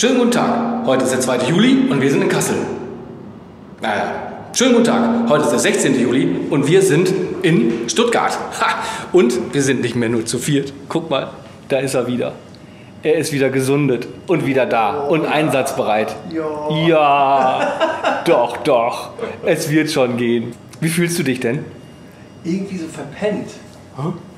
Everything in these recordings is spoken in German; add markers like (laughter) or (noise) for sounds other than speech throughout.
Schönen guten Tag. Heute ist der 2. Juli und wir sind in Kassel. Naja, schönen guten Tag. Heute ist der 16. Juli und wir sind in Stuttgart. Ha! Und wir sind nicht mehr nur zu viert. Guck mal, da ist er wieder. Er ist wieder gesundet und wieder da und einsatzbereit. Ja. Ja, doch, doch. Es wird schon gehen. Wie fühlst du dich denn? Irgendwie so verpennt.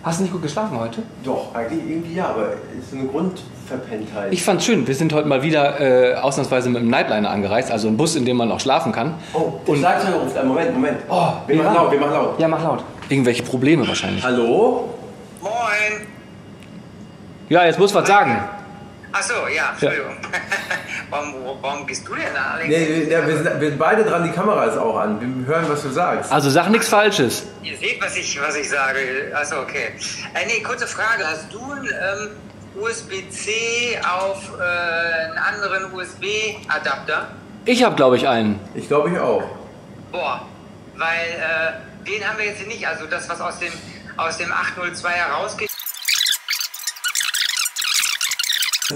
Hast du nicht gut geschlafen heute? Doch, eigentlich irgendwie ja, aber ist so eine Grundverpenntheit. Ich fand's schön. Wir sind heute mal wieder äh, ausnahmsweise mit einem Nightliner angereist, also ein Bus, in dem man auch schlafen kann. oh, der Und- Schlagzeuger ruft an. Moment, Moment. Oh, wir machen ja. laut, wir machen laut. Ja, mach laut. Irgendwelche Probleme wahrscheinlich. Hallo? Moin. Ja, jetzt muss was sagen. Ach so, ja, Entschuldigung. (laughs) warum, warum bist du denn da, Alex? Nee, wir, ja, wir, sind, wir sind beide dran, die Kamera ist auch an. Wir hören, was du sagst. Also sag nichts Falsches. Ihr seht, was ich, was ich sage. Achso, okay. Äh, nee, kurze Frage. Hast du einen ähm, USB-C auf äh, einen anderen USB-Adapter? Ich habe, glaube ich, einen. Ich glaube, ich auch. Boah, weil äh, den haben wir jetzt hier nicht. Also das, was aus dem, aus dem 802 herausgeht.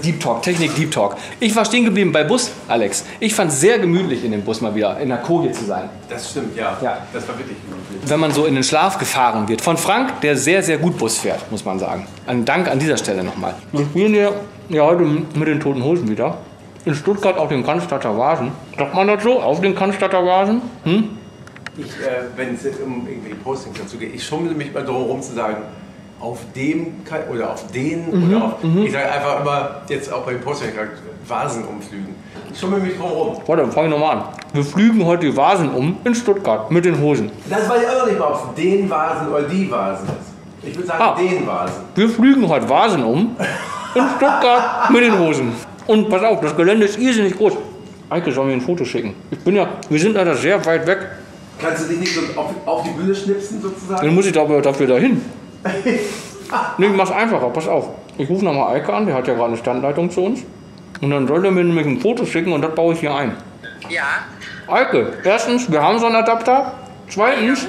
Deep Talk, Technik Deep Talk. Ich war stehen geblieben bei Bus, Alex. Ich fand es sehr gemütlich, in dem Bus mal wieder in der Koje zu sein. Das stimmt, ja. Ja. Das war wirklich gemütlich. Wenn man so in den Schlaf gefahren wird. Von Frank, der sehr, sehr gut Bus fährt, muss man sagen. Ein Dank an dieser Stelle nochmal. Wir spielen ja, ja heute mit den Toten Hosen wieder. In Stuttgart auf dem Cannstatter Vasen. Sagt man das so? Auf dem Cannstatter Vasen? Hm? Ich, äh, wenn es um irgendwelche Postings dazu geht, ich schummel mich mal drum rum zu sagen, auf dem oder auf den oder auf. Ich sage einfach immer, jetzt auch bei den Postings, Vasen umflügen. Ich schummel mich drum rum. Warte, dann fange ich nochmal an. Wir flügen heute die Vasen um in Stuttgart mit den Hosen. Das weiß ich auch noch nicht mal, ob es den Vasen oder die Vasen ist. Ich würde sagen, Ah. den Vasen. Wir flügen heute Vasen um in Stuttgart mit den Hosen. Und pass auf, das Gelände ist irrsinnig groß. Eike soll mir ein Foto schicken. Ich bin ja, wir sind leider sehr weit weg. Kannst du dich nicht so auf, auf die Bühne schnipsen sozusagen? Dann muss ich dafür dahin. Nee, ich mach's einfacher, pass auf. Ich rufe nochmal Eike an, der hat ja gerade eine Standleitung zu uns. Und dann soll er mir nämlich ein Foto schicken und das baue ich hier ein. Ja. Eike, erstens, wir haben so einen Adapter. Zweitens,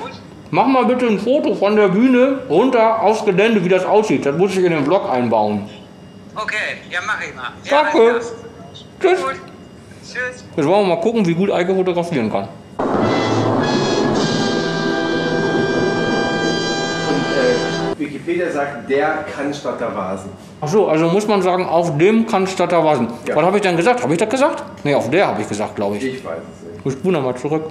mach mal bitte ein Foto von der Bühne runter aufs Gelände, wie das aussieht. Das muss ich in den Vlog einbauen. Okay, ja, mach ich mal. Ja, Danke. klar. Tschüss. Tschüss. Jetzt wollen wir mal gucken, wie gut Eike fotografieren kann. Äh, Wikipedia sagt, der Cannstatter Vasen. Ach so, also muss man sagen, auf dem Cannstatter Vasen. Ja. Was habe ich dann gesagt? Habe ich das gesagt? Nee, auf der habe ich gesagt, glaube ich. Ich weiß es nicht. Wir spulen nochmal zurück.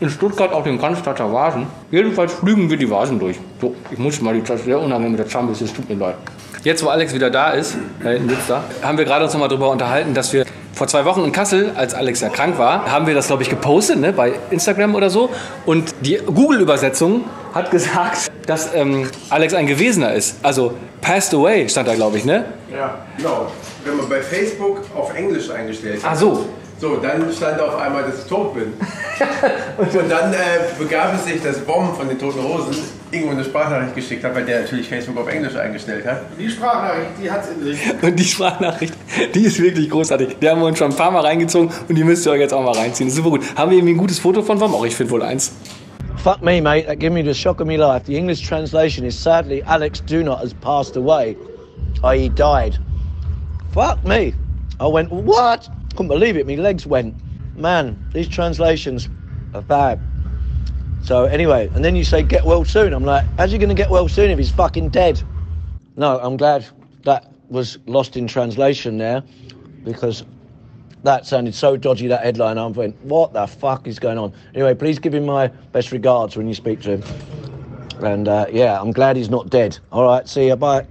In Stuttgart auf dem Cannstatter Vasen. Jedenfalls flügen wir die Vasen durch. So, ich muss mal die Tasche sehr unangenehm mit der Zahnbürste, es tut mir leid. Jetzt, wo Alex wieder da ist, da hinten sitzt er, haben wir gerade uns nochmal darüber unterhalten, dass wir vor zwei Wochen in Kassel, als Alex ja krank war, haben wir das, glaube ich, gepostet ne, bei Instagram oder so. Und die Google-Übersetzung hat (laughs) gesagt, dass ähm, Alex ein Gewesener ist. Also passed away stand da, glaube ich, ne? Ja, genau. Wenn man bei Facebook auf Englisch eingestellt hat. Ach so. So, dann stand auf einmal, dass ich tot bin. (laughs) und dann äh, begab es sich, dass Bomb von den Toten Hosen irgendwo eine Sprachnachricht geschickt hat, weil der natürlich Facebook auf Englisch eingestellt hat. Die Sprachnachricht, die hat's in sich. (laughs) Und die Sprachnachricht, die ist wirklich großartig. Die haben wir uns schon ein paar Mal reingezogen und die müsst ihr euch jetzt auch mal reinziehen. Das ist super gut. Haben wir irgendwie ein gutes Foto von Wam? Auch ich finde wohl eins. Fuck me, mate. That gave me the shock of my life. The English translation is sadly Alex Dunot has passed away, i.e., died. Fuck me. I went, what? Couldn't believe it. My legs went. Man, these translations are bad. So, anyway, and then you say get well soon. I'm like, how's he going to get well soon if he's fucking dead? No, I'm glad that was lost in translation there because that sounded so dodgy, that headline. I'm went, what the fuck is going on? Anyway, please give him my best regards when you speak to him. And uh, yeah, I'm glad he's not dead. All right, see you. Bye.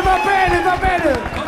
bene, va bene, va bene!